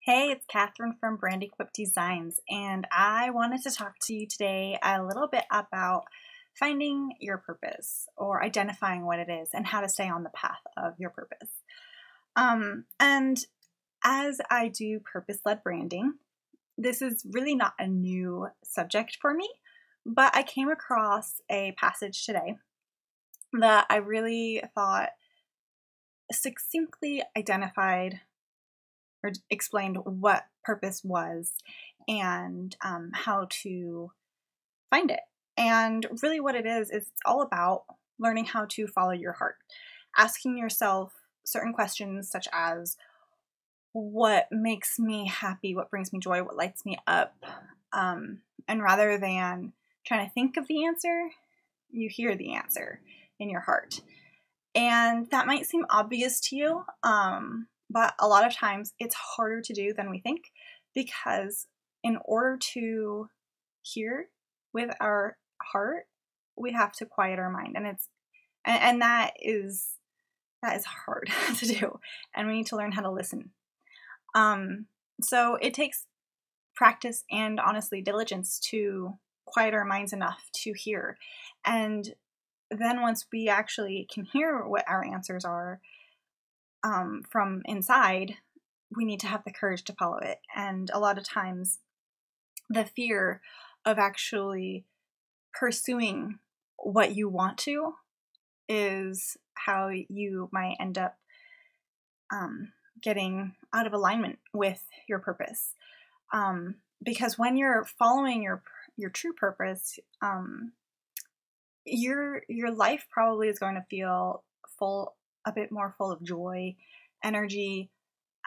Hey, it's Katherine from Brandequip Designs, and I wanted to talk to you today a little bit about finding your purpose or identifying what it is and how to stay on the path of your purpose. Um, and as I do purpose led branding, this is really not a new subject for me, but I came across a passage today that I really thought succinctly identified or explained what purpose was and um, how to find it. And really, what it is, is it's all about learning how to follow your heart, asking yourself certain questions such as, what makes me happy, what brings me joy, what lights me up. Um, and rather than trying to think of the answer, you hear the answer in your heart. And that might seem obvious to you, um, but a lot of times it's harder to do than we think because in order to hear with our heart, we have to quiet our mind. And it's and, and that is that is hard to do. And we need to learn how to listen. Um, so it takes practice and honestly diligence to quiet our minds enough to hear. And then once we actually can hear what our answers are, um, from inside, we need to have the courage to follow it. And a lot of times, the fear of actually pursuing what you want to is how you might end up um, getting out of alignment with your purpose. Um, because when you're following your your true purpose, um, your your life probably is going to feel full a bit more full of joy, energy,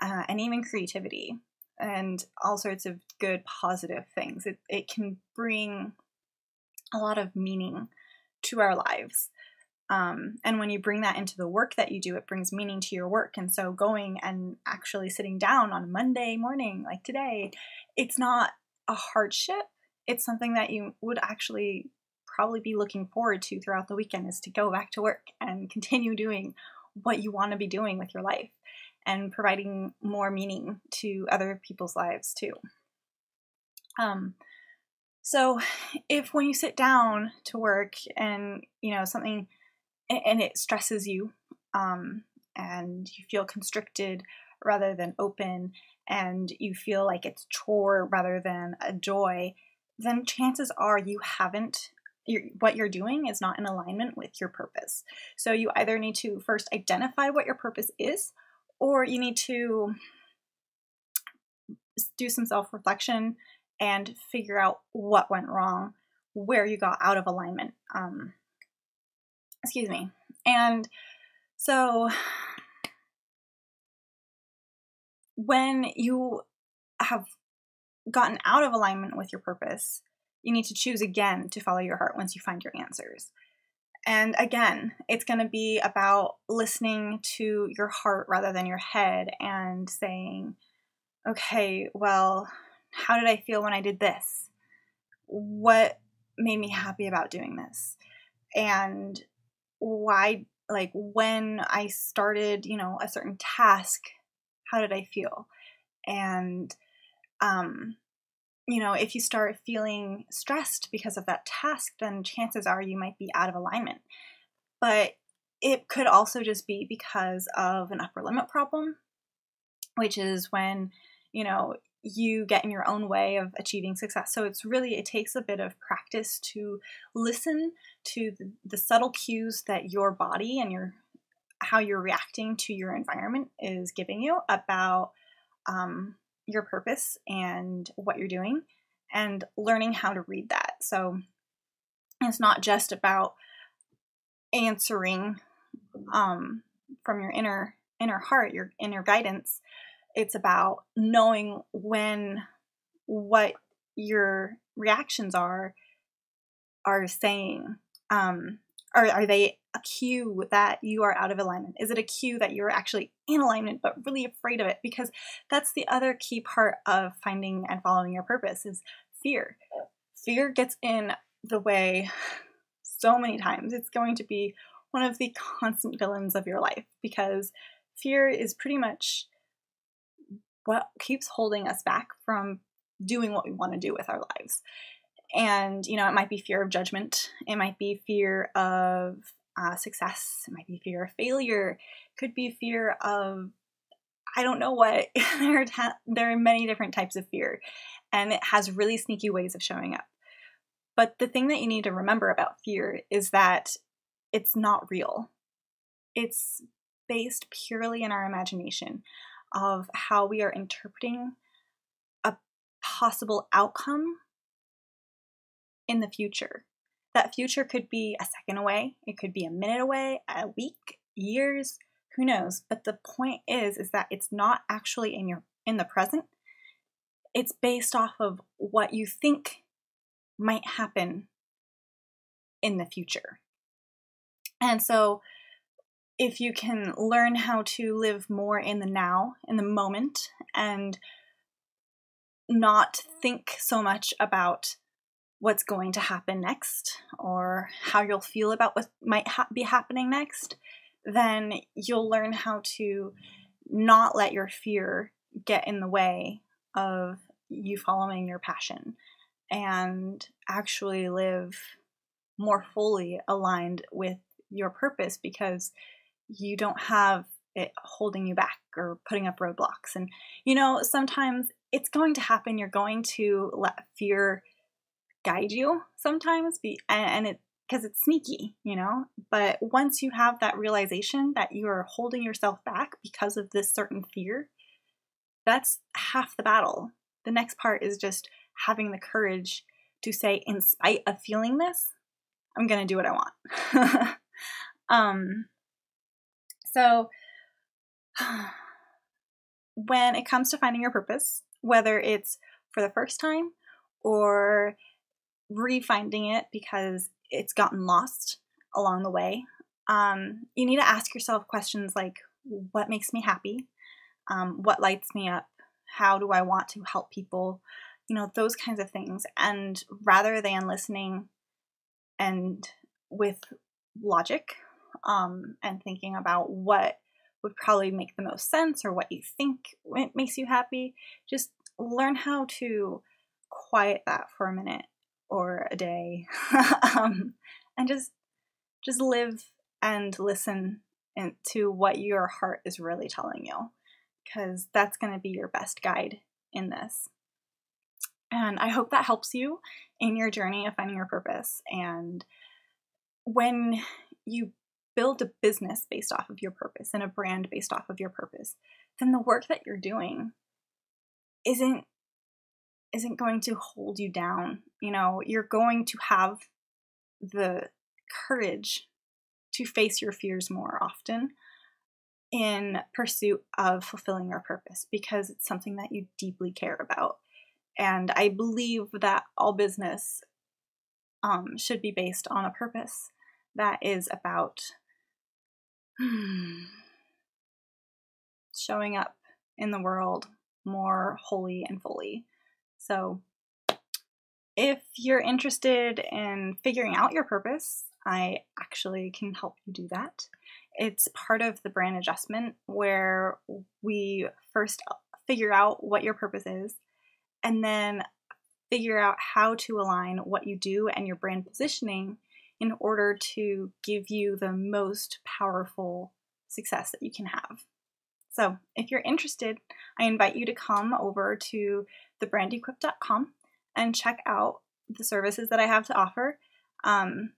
uh, and even creativity, and all sorts of good, positive things. It, it can bring a lot of meaning to our lives. Um, and when you bring that into the work that you do, it brings meaning to your work. And so, going and actually sitting down on Monday morning, like today, it's not a hardship. It's something that you would actually probably be looking forward to throughout the weekend is to go back to work and continue doing what you want to be doing with your life and providing more meaning to other people's lives too. Um, so if when you sit down to work and you know something and it stresses you um, and you feel constricted rather than open and you feel like it's chore rather than a joy, then chances are you haven't what you're doing is not in alignment with your purpose. So you either need to first identify what your purpose is, or you need to do some self reflection and figure out what went wrong, where you got out of alignment. Um, excuse me. And so when you have gotten out of alignment with your purpose, you need to choose again to follow your heart once you find your answers. And again, it's going to be about listening to your heart rather than your head and saying, okay, well, how did I feel when I did this? What made me happy about doing this? And why, like, when I started, you know, a certain task, how did I feel? And, um, you know, if you start feeling stressed because of that task, then chances are you might be out of alignment. But it could also just be because of an upper limit problem, which is when, you know, you get in your own way of achieving success. So it's really, it takes a bit of practice to listen to the, the subtle cues that your body and your how you're reacting to your environment is giving you about um, your purpose and what you're doing and learning how to read that. So it's not just about answering um, from your inner inner heart, your inner guidance. It's about knowing when what your reactions are are saying. Um, are, are they a cue that you are out of alignment? Is it a cue that you're actually in alignment but really afraid of it? Because that's the other key part of finding and following your purpose is fear. Fear gets in the way so many times. It's going to be one of the constant villains of your life because fear is pretty much what keeps holding us back from doing what we want to do with our lives. And, you know, it might be fear of judgment, it might be fear of uh, success, it might be fear of failure, it could be fear of, I don't know what. there, are ta- there are many different types of fear, and it has really sneaky ways of showing up. But the thing that you need to remember about fear is that it's not real. It's based purely in our imagination of how we are interpreting a possible outcome in the future. That future could be a second away, it could be a minute away, a week, years, who knows? But the point is is that it's not actually in your in the present. It's based off of what you think might happen in the future. And so if you can learn how to live more in the now, in the moment, and not think so much about what's going to happen next or how you'll feel about what might ha- be happening next, then you'll learn how to not let your fear get in the way of you following your passion and actually live more fully aligned with your purpose because you don't have it holding you back or putting up roadblocks. And, you know, sometimes it's going to happen. You're going to let fear guide you sometimes, be, and, it because it's sneaky, you know. But once you have that realization that you are holding yourself back because of this certain fear, that's half the battle. The next part is just having the courage to say, in spite of feeling this, I'm going to do what I want. um, so, when it comes to finding your purpose, whether it's for the first time or refinding it because it's gotten lost along the way, um, you need to ask yourself questions like what makes me happy? Um, what lights me up? How do I want to help people? You know, those kinds of things. And rather than listening and with logic um, and thinking about what would probably make the most sense or what you think makes you happy, just learn how to quiet that for a minute or a day. Um, and just just live and listen to what your heart is really telling you because that's going to be your best guide in this. And i hope that helps you in your journey of finding your purpose. And when you build a business based off of your purpose and a brand based off of your purpose then the work that you're doing isn't isn't going to hold you down. You know, you're going to have the courage to face your fears more often in pursuit of fulfilling your purpose because it's something that you deeply care about. And I believe that all business um, should be based on a purpose that is about hmm, showing up in the world more wholly and fully. So, if you're interested in figuring out your purpose, I actually can help you do that. It's part of the brand adjustment where we first figure out what your purpose is and then figure out how to align what you do and your brand positioning in order to give you the most powerful success that you can have. So, if you're interested, I invite you to come over to thebrandequip.com and check out the services that I have to offer. Um,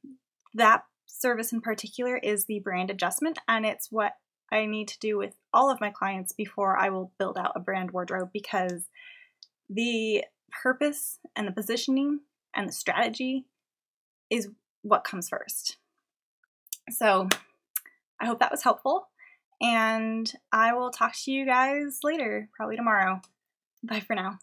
that service in particular is the brand adjustment, and it's what I need to do with all of my clients before I will build out a brand wardrobe because the purpose and the positioning and the strategy is what comes first. So, I hope that was helpful. And I will talk to you guys later, probably tomorrow. Bye for now.